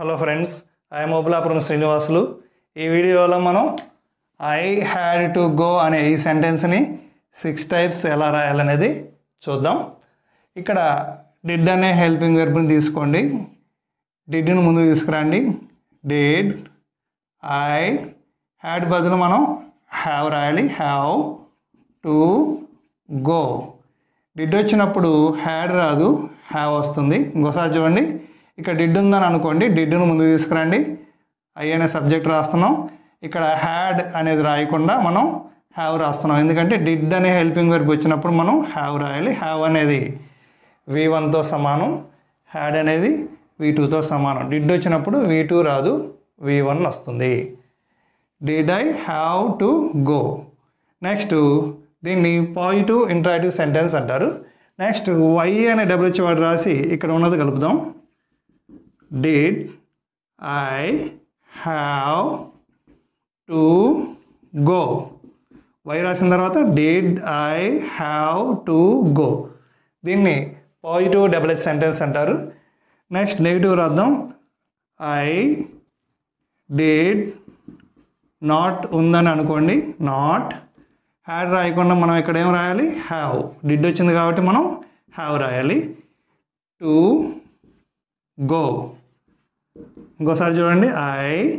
Hello friends I Mobulapuram Srinivasulu ఈ వీడియోలో మనం ఐ హ్యాడ్ టు గో అనే ఈ సెంటెన్స్ని సిక్స్ టైప్స్ ఎలా రాయాలనేది చూద్దాం. ఇక్కడ డిడ్ అనే హెల్పింగ్ వెర్బ్ని తీసుకోండి. డిడ్ని ముందు తీసుకురండి. డిడ్ ఐ హ్యాడ్ బదులు మనం హ్యావ్ రాయాలి. హ్యావ్ టు గో డిడ్ వచ్చినప్పుడు హ్యాడ్ రాదు. హ్యావ్ వస్తుంది. ఇంకోసారి చూడండి. ఇక్కడ డిడ్ ఉందని అనుకోండి డిడ్ను ముందు తీసుకురండి. ఐ అనే సబ్జెక్ట్ రాస్తున్నాం. ఇక్కడ హ్యాడ్ అనేది రాయకుండా మనం హ్యావ్ రాస్తున్నాం. ఎందుకంటే డిడ్ అనే హెల్పింగ్ వర్బ్ వచ్చినప్పుడు మనం హ్యావ్ రాయాలి. హ్యావ్ అనేది వి వన్తో సమానం. హ్యాడ్ అనేది వి టూతో సమానం. డిడ్ వచ్చినప్పుడు వి టూ రాదు. వి వన్ వస్తుంది. Did I have to go next దీన్ని పాజిటివ్ ఇంటరాక్టివ్ సెంటెన్స్ అంటారు. నెక్స్ట్ వై అనే డబ్ల్యూహెచ్ వర్డ్ రాసి ఇక్కడ ఉన్నది కలుపుదాం. Did I have to go why రాసిన తర్వాత did I have to go దీన్ని పాజిటివ్ డబుల్ ఎస్ సెంటెన్స్ అంటారు. నెక్స్ట్ నెగిటివ్ రాద్దాం. ఐ డిడ్ నాట్ ఉందని అనుకోండి. నాట్ హ్యాడ్ రాయకుండా మనం ఇక్కడ ఏం రాయాలి? హ్యావ్ డిడ్ వచ్చింది కాబట్టి మనం హ్యావ్ రాయాలి. టు గో ఇంకోసారి చూడండి. ఐ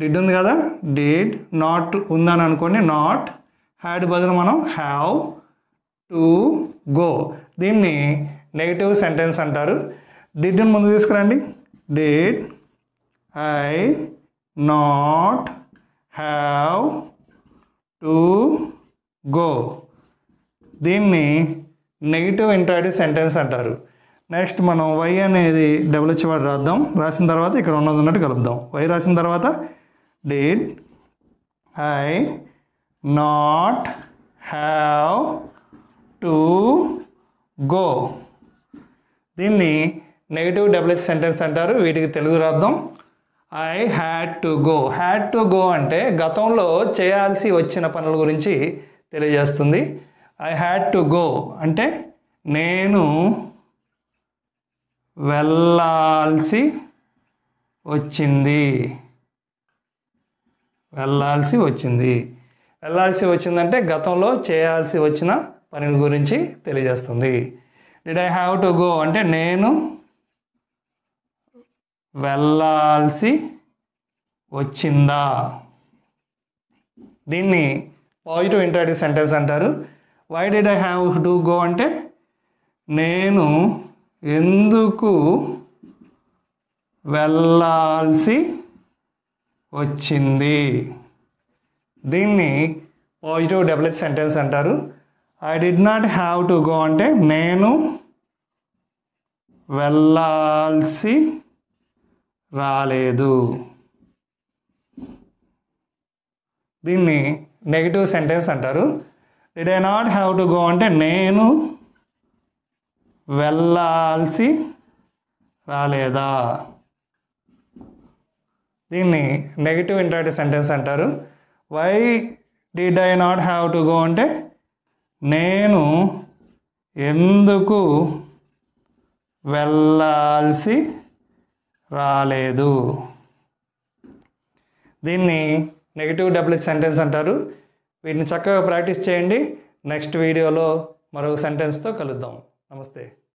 డిడ్ ఉంది కదా? డిడ్ నాట్ ఉందని అనుకోండి. నాట్ హ్యాడ్ బదులు మనం హ్యావ్ టు గో దీన్ని నెగిటివ్ సెంటెన్స్ అంటారు. డిడ్ని ముందు తీసుకురండి. Did I not have to go దీన్ని నెగిటివ్ ఇంటరాక్టివ్ సెంటెన్స్ అంటారు. నెక్స్ట్ మనం వై అనేది డబుల్ హెచ్ వాడు రాద్దాం. రాసిన తర్వాత ఇక్కడ ఉన్నది ఉన్నట్టు కలుపుదాం. వై రాసిన తర్వాత did I not have to go దీన్ని నెగిటివ్ డబుల్ హెచ్ సెంటెన్స్ అంటారు. వీటికి తెలుగు రాద్దాం. I had to go had to go అంటే గతంలో చేయాల్సి వచ్చిన పనుల గురించి తెలియజేస్తుంది. ఐ హ్యాడ్ టు గో అంటే నేను వెళ్ళాల్సి వచ్చింది. వెళ్ళాల్సి వచ్చింది. వెళ్ళాల్సి వచ్చిందంటే గతంలో చేయాల్సి వచ్చిన పని గురించి తెలియజేస్తుంది. Did I have to go అంటే నేను వెళ్ళాల్సి వచ్చిందా? దీన్ని పాజిటివ్ ఇంటరాక్టివ్ సెంటెన్స్ అంటారు. Why did I have to go అంటే నేను ఎందుకు వెళ్ళాల్సి వచ్చింది? దీన్ని పాజిటివ్ డెవలప్ సెంటెన్స్ అంటారు. I did not have to go అంటే నేను వెళ్ళాల్సి రాలేదు. దీన్ని నెగిటివ్ సెంటెన్స్ అంటారు. Did I not have to go అంటే నేను వెళ్ళాల్సి రాలేదా? దీన్ని నెగిటివ్ ఇంటరాక్టివ్ సెంటెన్స్ అంటారు. Why did I not have to go అంటే నేను ఎందుకు వెళ్ళాల్సి రాలేదు? దీన్ని నెగిటివ్ డబ్ల్యూహెచ్ సెంటెన్స్ అంటారు. వీటిని చక్కగా ప్రాక్టీస్ చేయండి. నెక్స్ట్ వీడియోలో మరో సెంటెన్స్తో కలుద్దాం. Namaste.